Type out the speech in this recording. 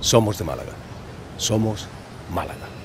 Somos de Málaga. Somos Málaga.